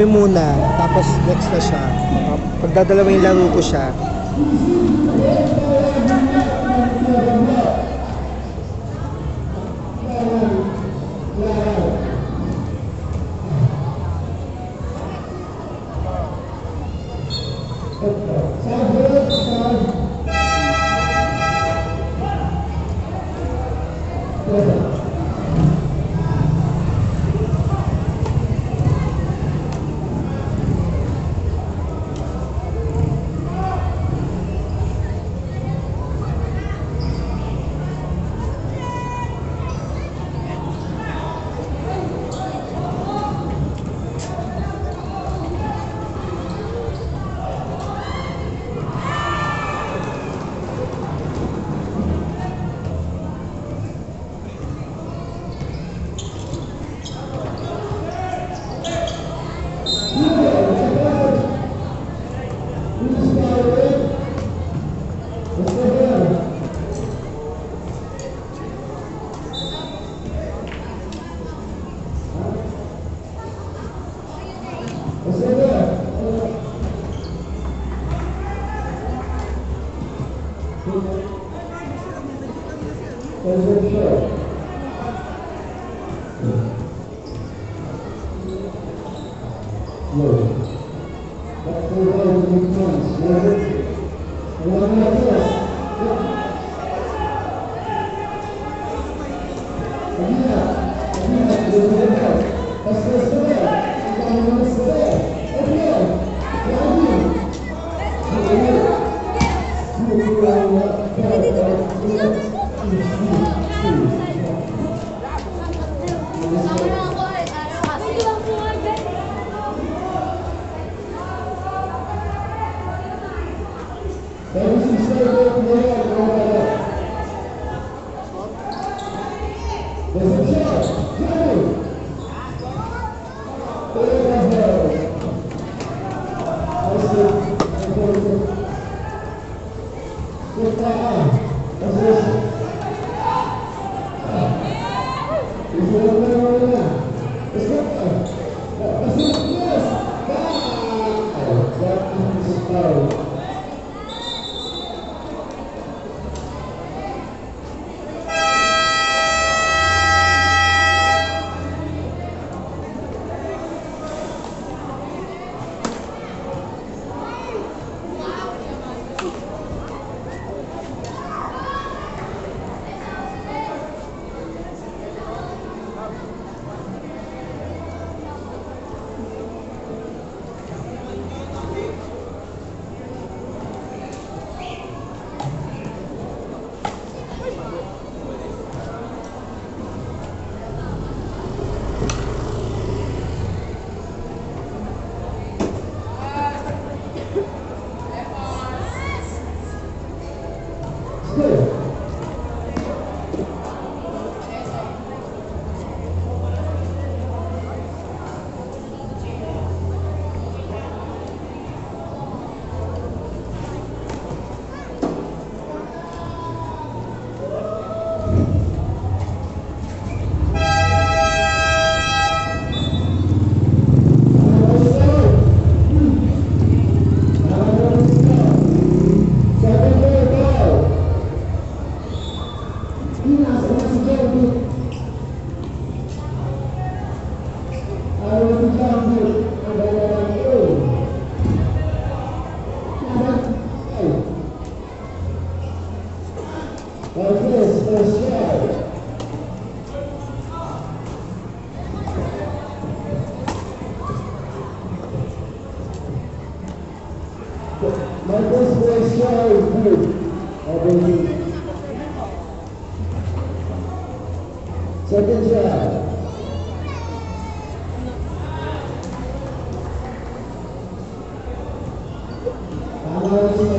kami muna, tapos next na siya. Pagdadalawin laro ko siya. É Ezequiel. Não. É. I Thank you.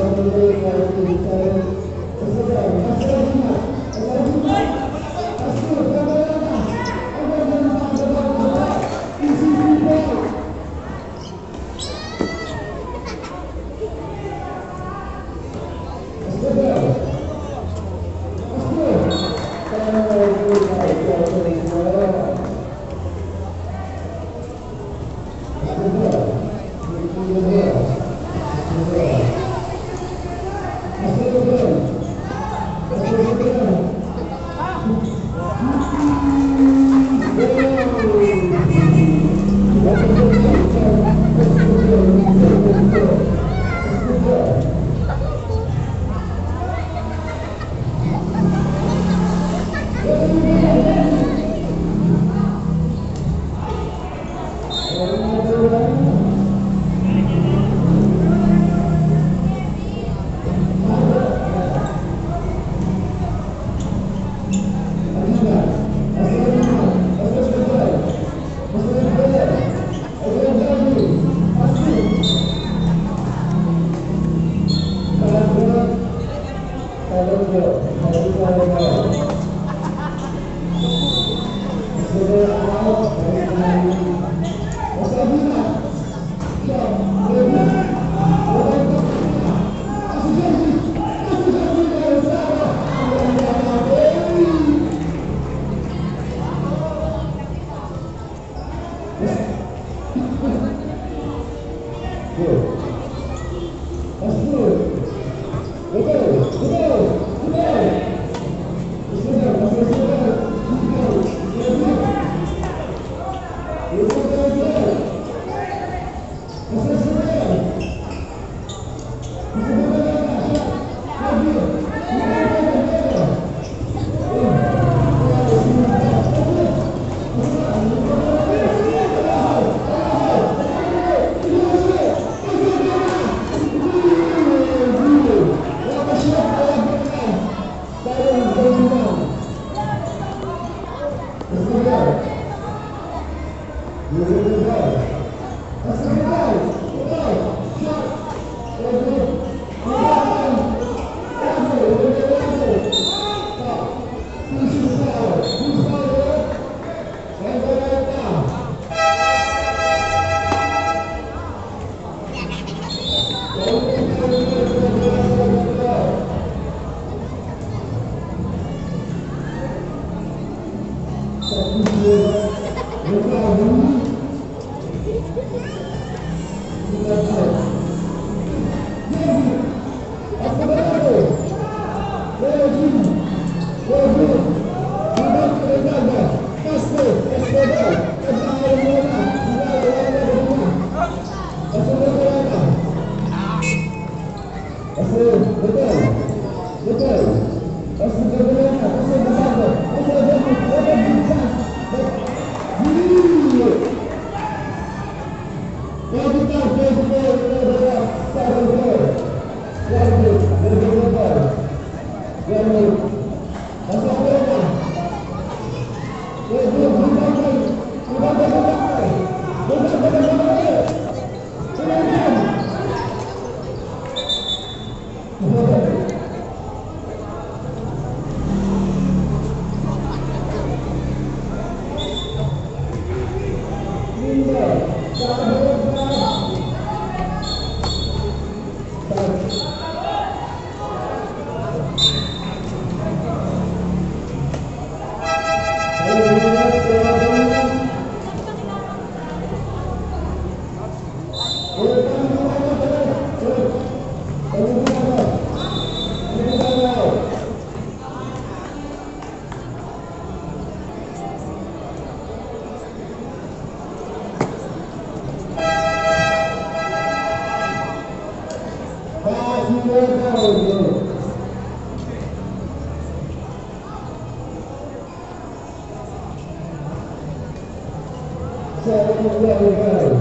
Seven Mary Road,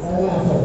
Seattle.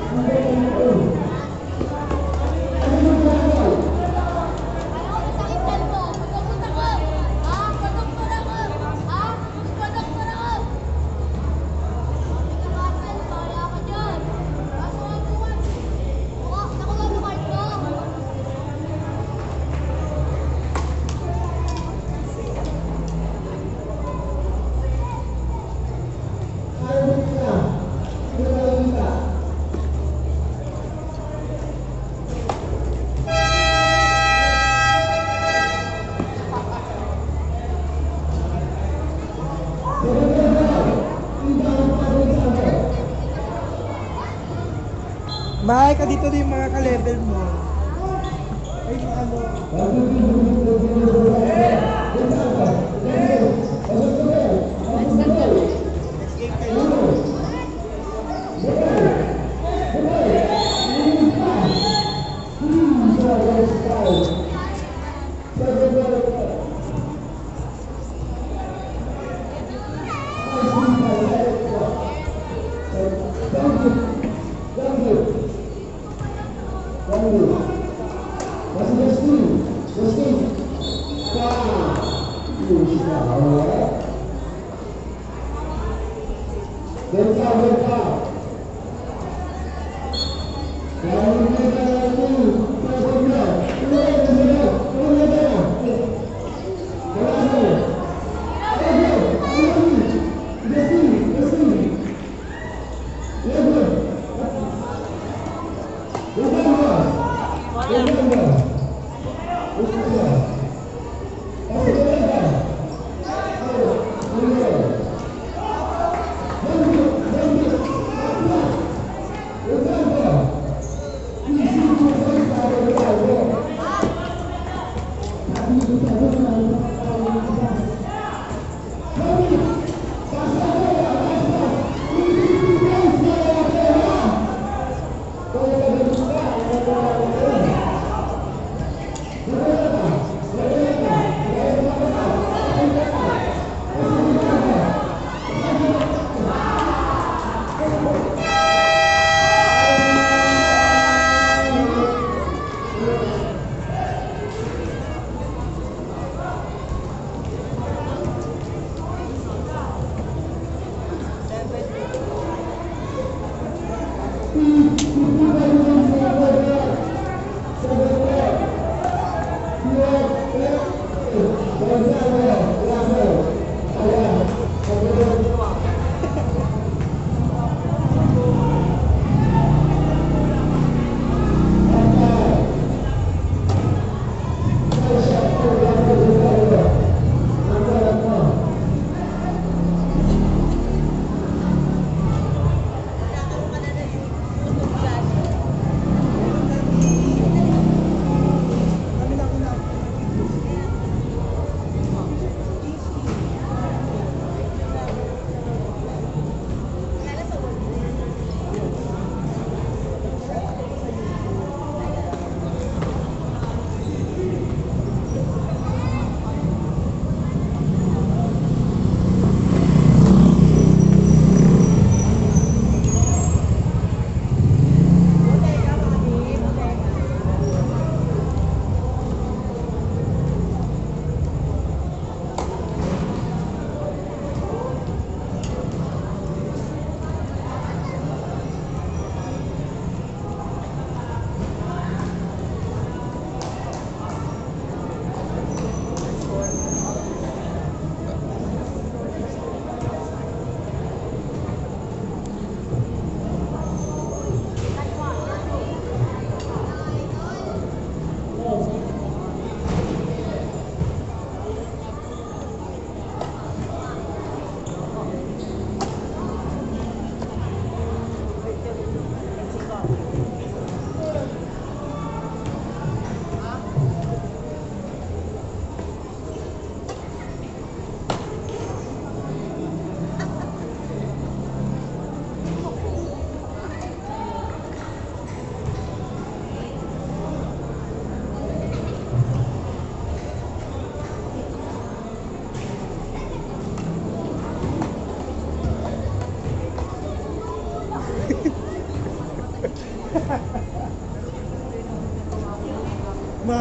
Amen. dito din mga ka-level mo.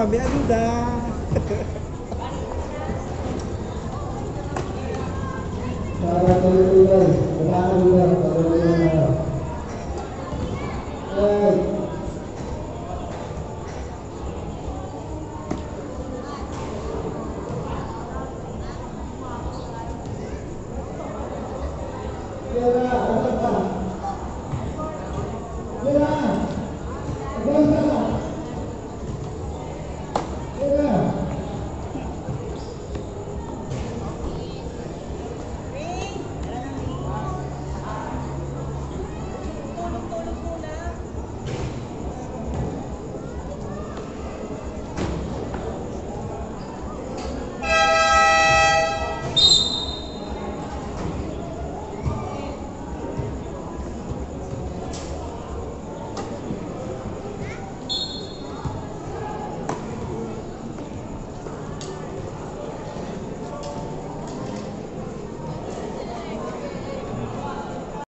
me ayudar. Para todos ustedes, gracias por haber venido.